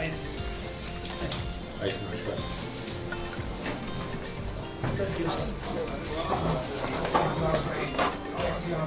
はい、お願い。しま